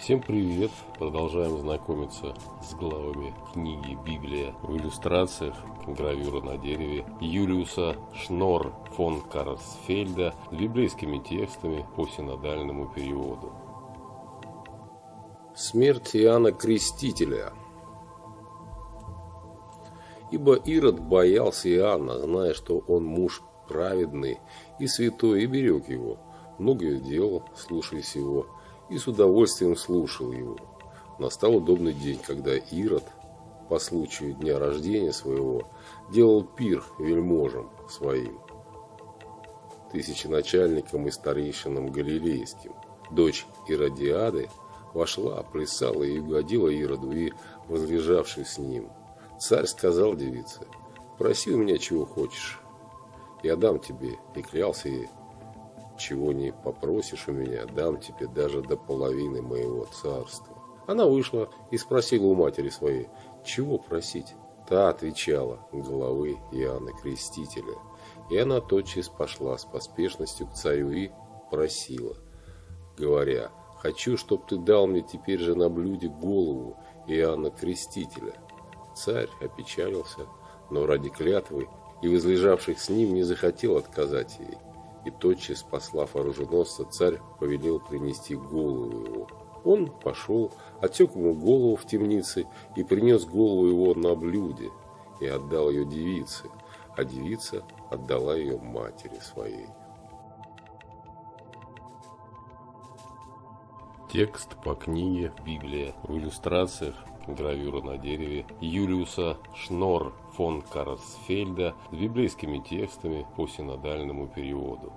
Всем привет! Продолжаем знакомиться с главами книги «Библия» в иллюстрациях, гравюра на дереве Юлиуса Шнор фон Карсфельда с библейскими текстами по синодальному переводу. Смерть Иоанна Крестителя Ибо Ирод боялся Иоанна, зная, что он муж праведный и святой, и берег его. Многое делал, слушаясь его, и с удовольствием слушал его. Настал удобный день, когда Ирод, по случаю дня рождения своего, делал пир вельможам своим, тысяченачальникам и старейшинам галилейским. Дочь Иродиады вошла, плясала и угодила Ироду, и возлежавший с ним. Царь сказал девице, проси у меня чего хочешь, я дам тебе, и клялся ей, чего не попросишь у меня, дам тебе даже до половины моего царства. Она вышла и спросила у матери своей, чего просить? Та отвечала, головы Иоанна Крестителя. И она тотчас пошла с поспешностью к царю и просила, говоря, хочу, чтоб ты дал мне теперь же на блюде голову Иоанна Крестителя. Царь опечалился, но ради клятвы и возлежавших с ним не захотел отказать ей. И тотчас, послав оруженосца, царь повелел принести голову его. Он пошел, отек ему голову в темнице и принес голову его на блюде и отдал ее девице, а девица отдала ее матери своей. Текст по книге «Библия» в иллюстрациях, гравюра на дереве Юлиуса Шнор фон Карсфельда с библейскими текстами по синодальному переводу.